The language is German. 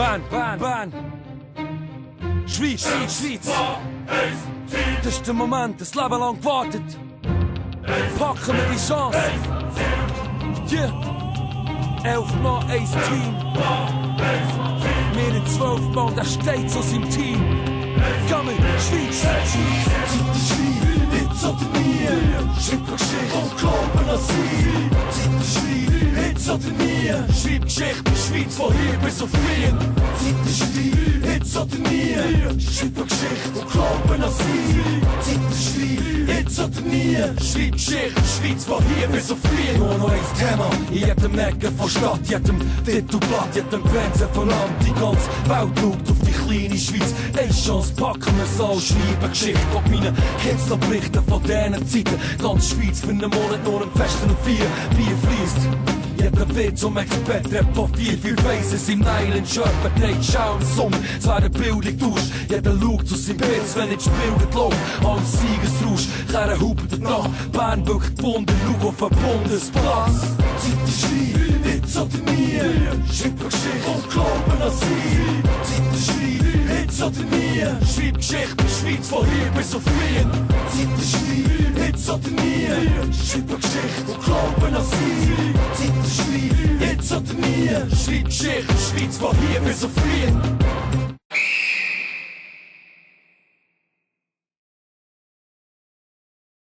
Bern, Bern, Bern. Schweiz, Schweiz, Schweiz. Das ist der Moment, das Leben lang gewartet. Packen wir die Chance. Yeah. Elf nach eins Team. Wir in zwölf Mann, der steht aus im Team. Gamma, Schweiz, Schweiz. Oder nie. Schreib Geschichte, Schweiz von hier bis auf Wien. Zeit ist schwierig, jetzt oder nie. Schreib eine Geschichte und glauben an sie. Zeit ist schwierig, jetzt oder nie. Schreib Geschichte, Schweiz von hier bis auf Wien. Nur noch ein Thema in jedem Ecke von Stadt, jedem Titelblatt, jedem Fernsehen von Land. Die ganze Welt schaut auf die kleine Schweiz. Eine Chance packen wir so, schreiben Geschichte. Ob meine Kids noch berichten von diesen Zeiten. Ganz Schweiz für einen Monat nur im Festen und vier Bier fließt. Jeder wird zum Expert, Rap von viel, viel Faces im Nylon-Shirt, beträgt schauen Summe, es wäre Bildung tauscht. Jeder schaut zu seinem Bitz, wenn nicht spielt, läuft am Siegesrausch. Keiner hupet nach, Bern wirkt Bunde, schau auf den Bundesplatz. Zeit ist schwierig, jetzt oder nie. Schreib Geschichte und glauben an sie. Zeit ist schwierig, jetzt oder nie. Schreib Geschichte, Schweiz von hier bis auf Wien. Zeit ist schwierig, jetzt oder nie. Schreib eine Geschichte und glauben an sie. Zeit ist schwierig, jetzt oder nie. Schreib Geschichte, Schweiz von hier bis auf Wien.